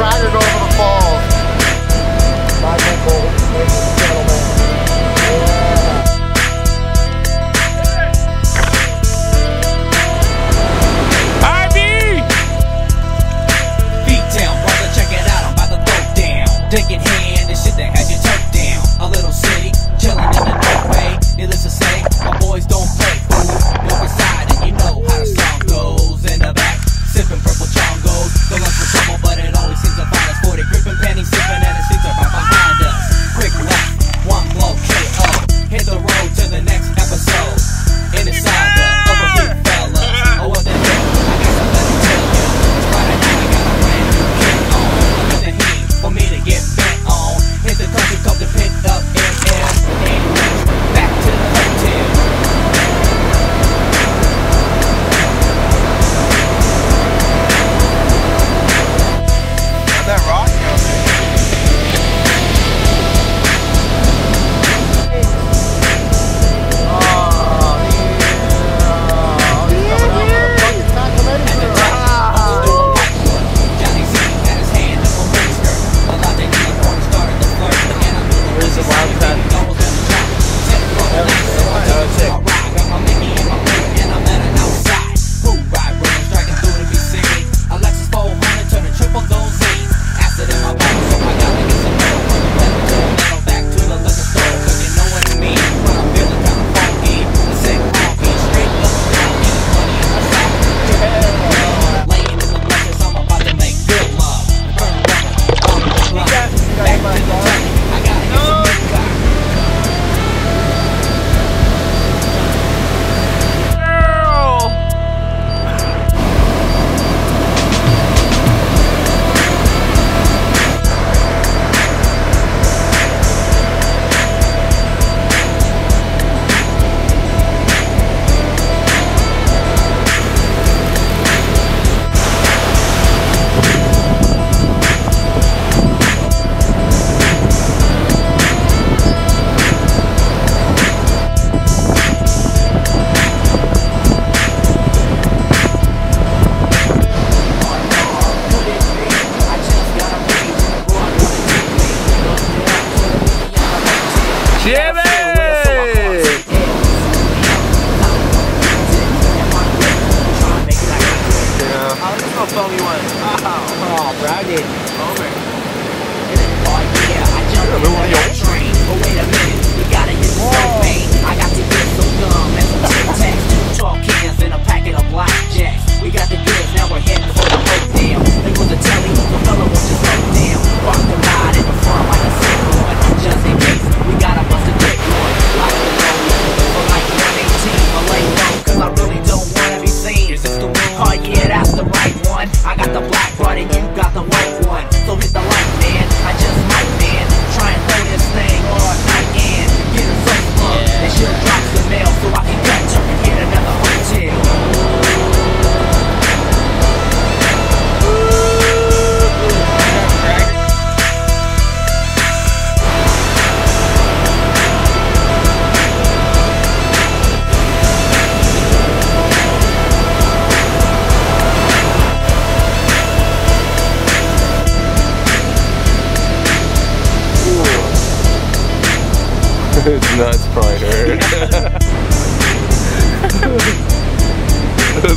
Prior going it's not spider.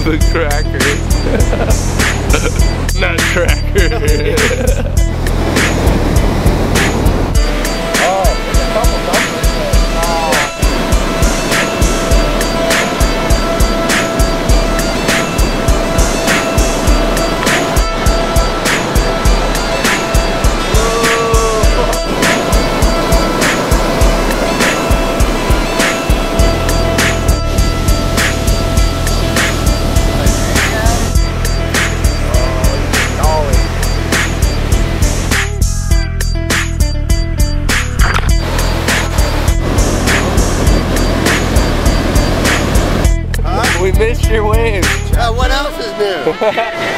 the cracker. not cracker. Uh, what else is new?